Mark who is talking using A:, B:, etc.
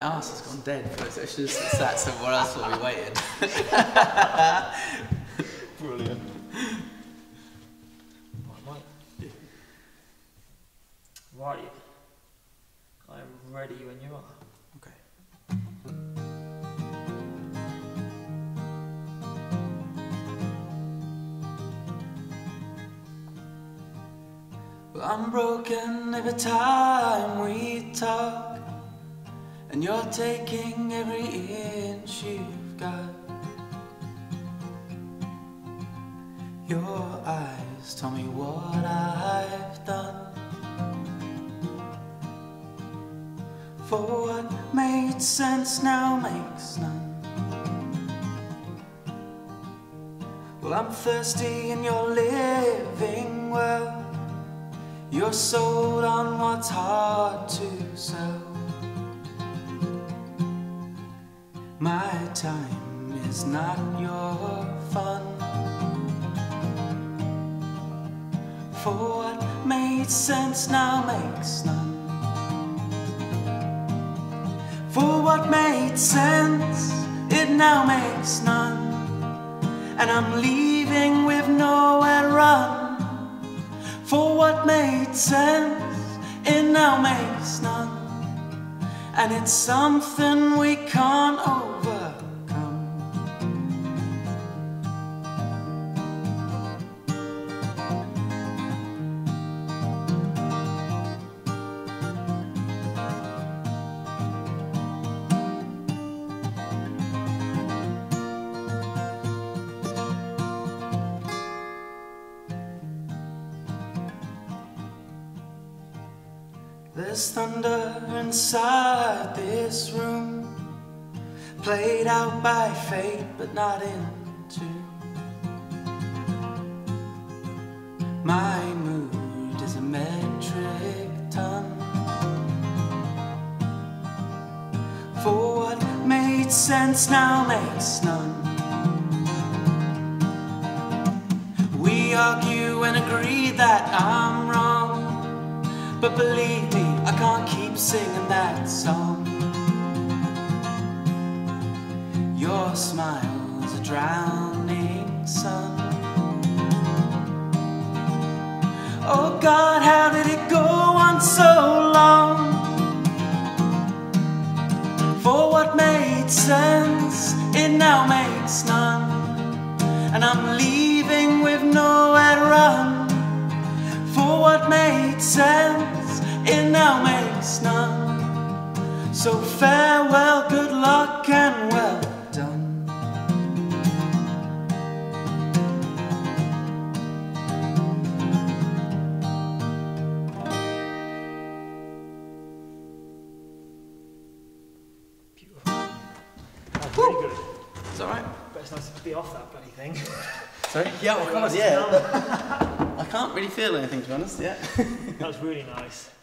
A: Arse has gone dead, but I should have sat somewhere else while we waited.
B: Brilliant.
C: Right, mate. Right. I am ready when you are.
A: Okay. Well, I'm broken every time we talk, and you're taking every inch you've got. Your eyes tell me what I've done. For what made sense now makes none. Well, I'm thirsty and you're living well. You're sold on what's hard to sell. My time is not your fun. For what made sense now makes none. For what made sense, it now makes none. And I'm leaving with nowhere to run. For what made sense, it now makes none. And it's something we can't There's thunder inside this room, played out by fate, but not in tune. My mood is a metric ton. For what made sense now makes none. We argue and agree that I'm wrong. But believe singing that song. Your smile is a drowning sun. Oh God, how did it go on so long? For what made sense, it now makes none. And I'm leaving with nowhere to run. For what made sense, it now makes none. So farewell, good luck, and well done.
C: Beautiful. That was really good.
A: It's alright.
C: But it's nice to be off that bloody thing.
A: Sorry? Yeah, well,
C: Nice
A: yeah. I can't really feel anything to be honest, yeah.
C: That was really nice.
A: Cheers, buddy.